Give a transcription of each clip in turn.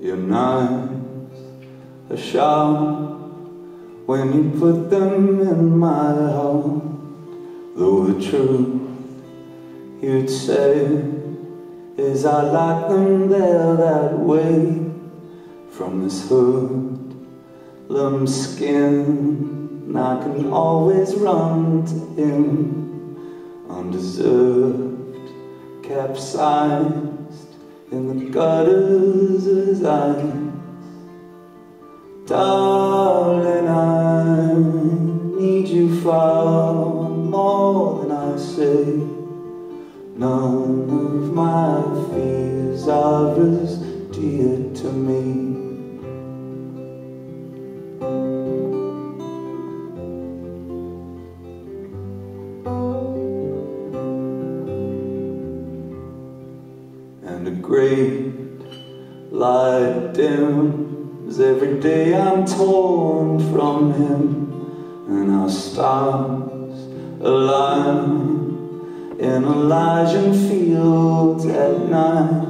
Your knives are sharp when you put them in my heart. Though the truth you'd say is I like them there that way from this hood, hoodlum skin. I can always run to him undeserved, capsized in the gutters his eyes. Darling, I need you far more than I say. None of my fears are as dear to me. And a great light dims every day I'm torn from him, and our stars align in Elysian fields at night,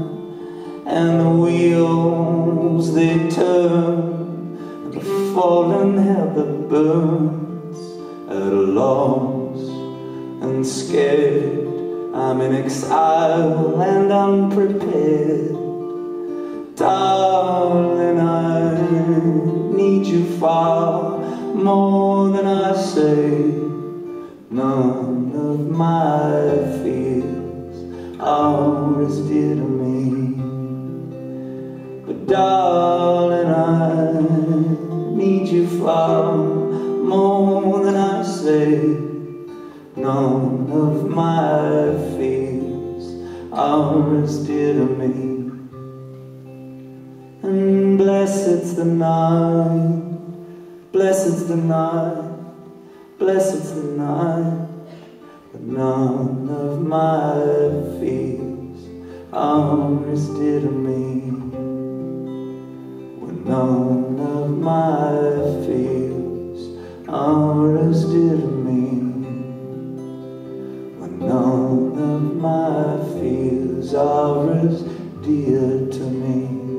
and the wheels they turn, and the fallen heather burns at a loss and scared. I'm in exile and unprepared. Darling, I need you far more than I say. None of my fears are as dear to me. But darling, I need you far more than I say. None of my fears are as dear to me. And blessed's the night, blessed's the night, blessed's the night. But none of my fears are as dear to me. When none of my fears are my fears are as dear to me.